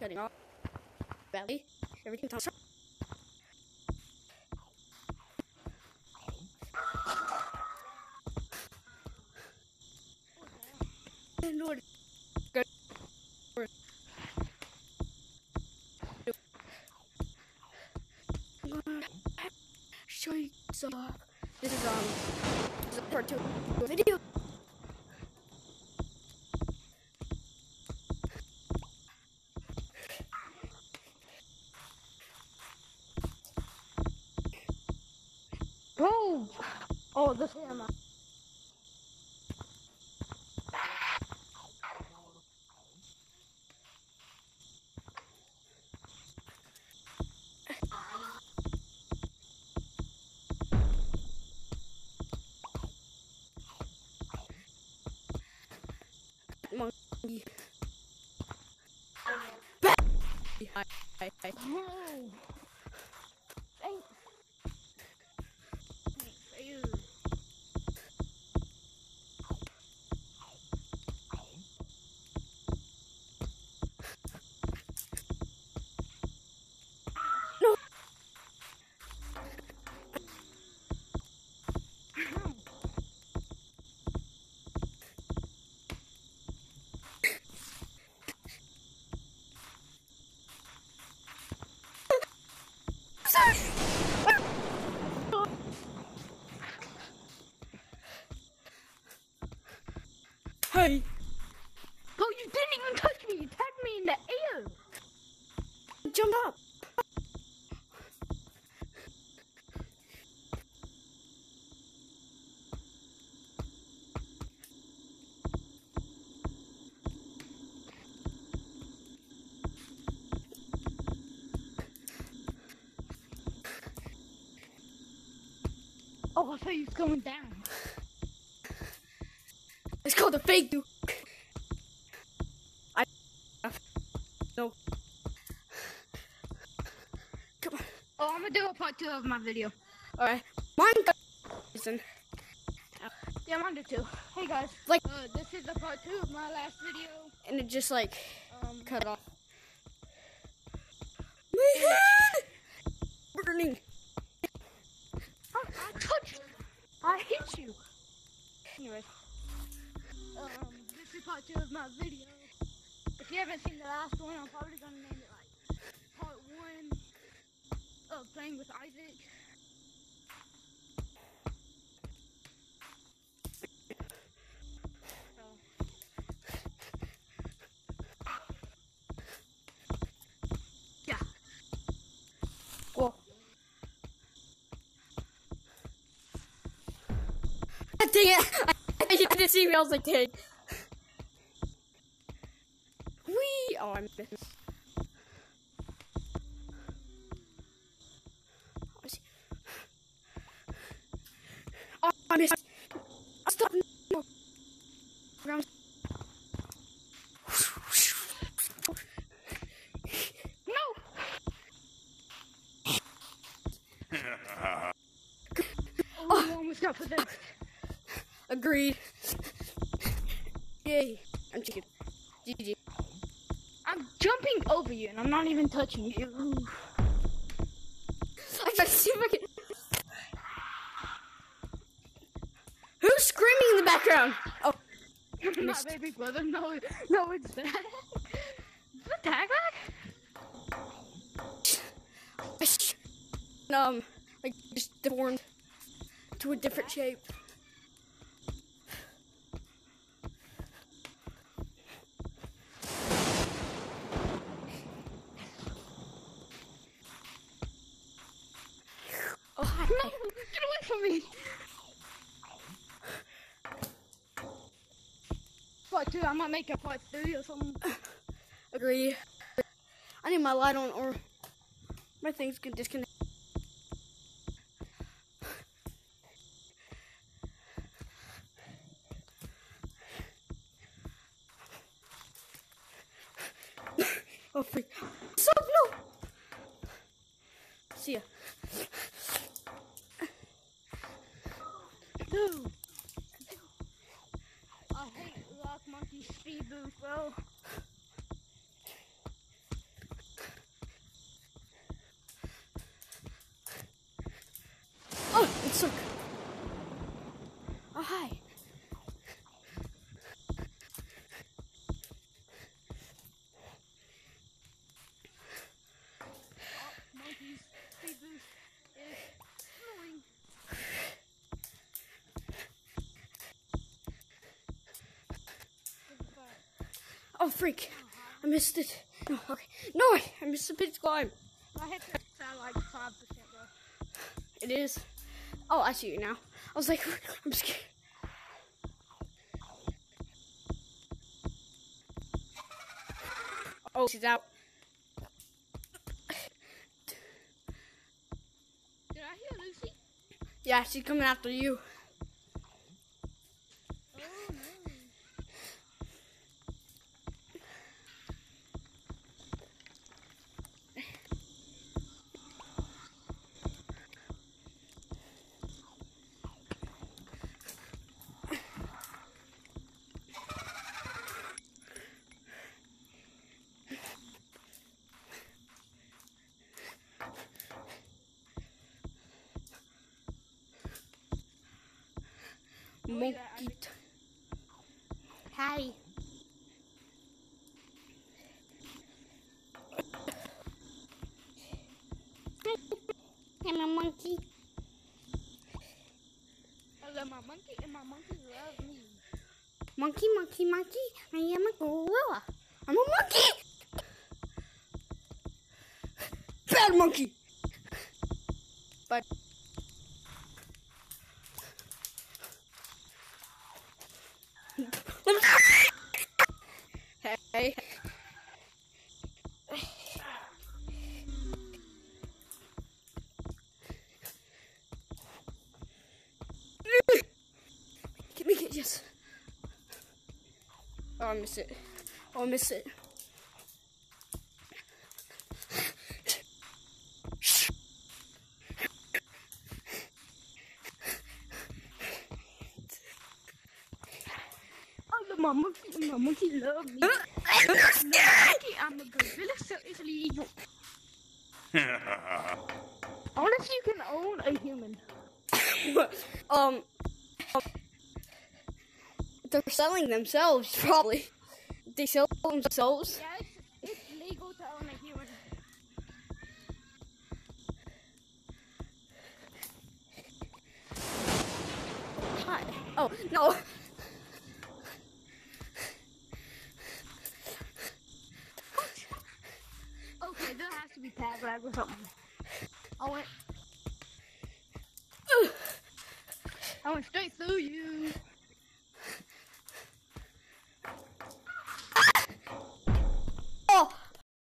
cutting off belly. Everything comes Lord. Go. Show you some. This is um, this is a part two video. Bro! Oh, this hammer. Monkey. Hi, hi, hi. Sorry. Hey, Bro, you didn't even touch me! You tagged me in the air! jump up. Oh, I thought you was going down. It's called a fake dude. I. No. Come on. Oh, I'm gonna do a part two of my video. Alright. Mine. Listen. Yeah, I'm under two. Hey guys. Like- uh, this is the part two of my last video. And it just like Um, cut off. My head! Burning. I, I touched you. I hit you. Anyways, um, this is part two of my video. If you haven't seen the last one, I'm probably gonna name it like part one of playing with Isaac. Dang it! I, I didn't see me. I was like, dang. Wee! Oh, I missed. Oh, I see. Oh, I missed. Stop! No. Ground. No! oh, you almost got possessed. Agreed. Yay. I'm chicken. GG. I'm jumping over you and I'm not even touching you. I to see if I can. Who's screaming in the background? Oh, my Missed. baby brother. No, no, it's that. Is that tag um, like just deformed to a different shape. Oh, hi. No, get away from me. I might make a part three or something. Agree. I need my light on or my things can disconnect. oh freak. So no. See ya. Dude. I hate freak. I missed it. No, okay. No, I, I missed the pitch climb. My headset's at like 5% though. It is. Oh, I see you now. I was like, I'm scared. Oh, she's out. Did I hear Lucy? Yeah, she's coming after you. Monkey. yeah, I think- Hi. I'm a monkey. I love my monkey and my monkey loves me. Monkey, monkey, monkey. I am a gorilla. I'm a monkey. Bad monkey. Give me it, yes. Oh, I miss it. Oh, I miss it. My monkey and my monkey love me. monkey, I'm a gorilla, so it's legal. Unless you can own a human. um, they're selling themselves, probably. They sell themselves. Yeah, it's, it's legal to own a human. Hi. Oh, no. Okay, there has to be tag lag or something. I went, I went straight through you.